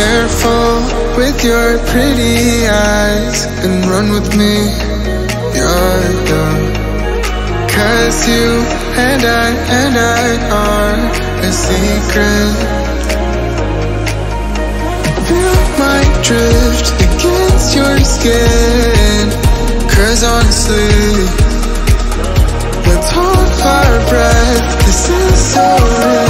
Careful with your pretty eyes and run with me. You're dumb. Cause you and I and I are a secret. Feel my drift against your skin. Cause honestly, let's hold our breath. This is so real.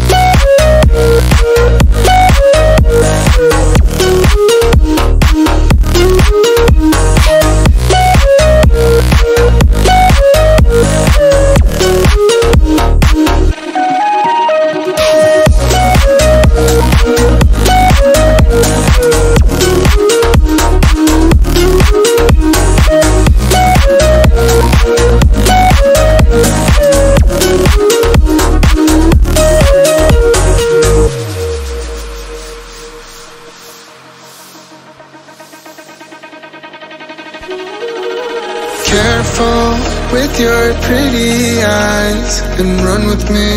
Me.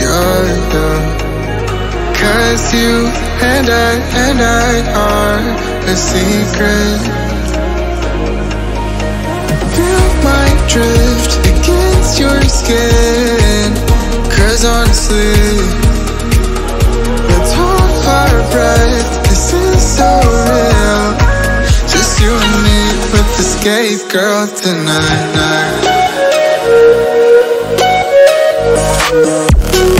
You're dumb. Cause you and I and I are a secret. Feel my drift against your skin. Cause honestly, let's our breath. This is so real. Just you and me with girl tonight. Thank you.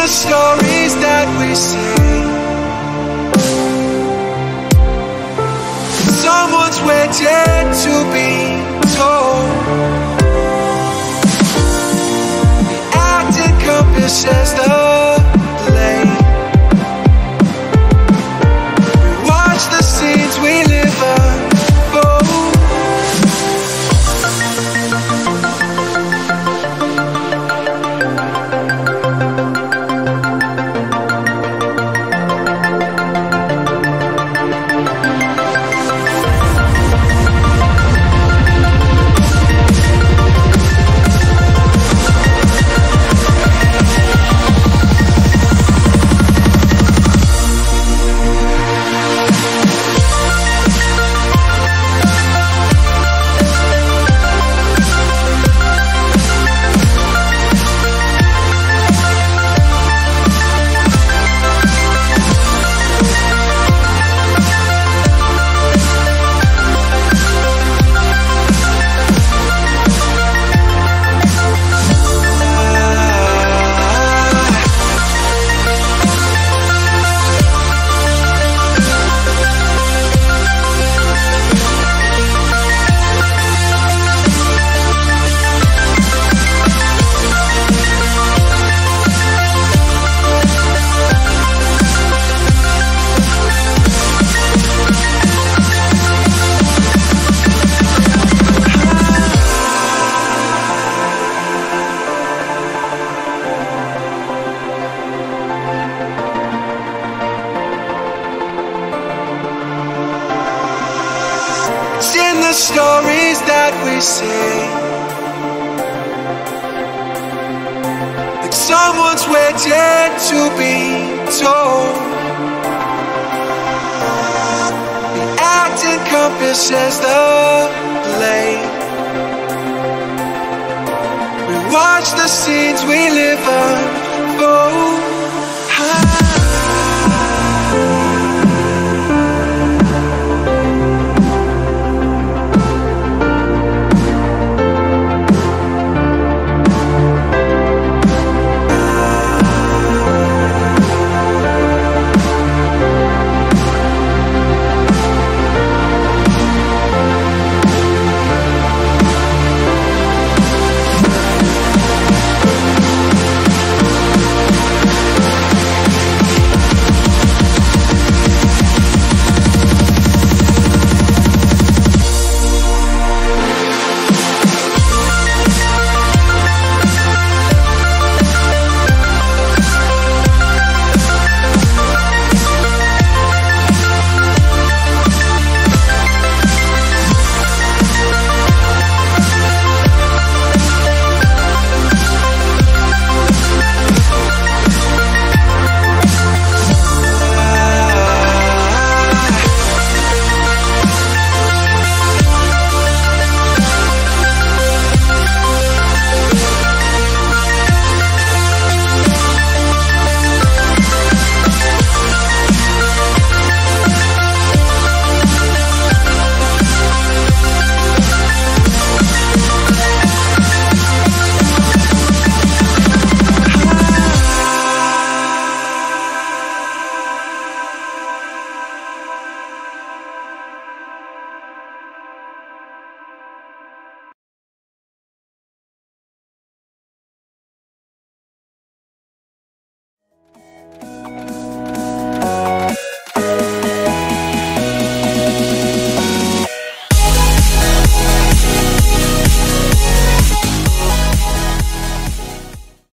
the stories that we say. Someone's waiting to be told. The acting compass says the that we say. Like someone's waiting to be told. The acting compass says the lane. We watch the scenes we live unfold.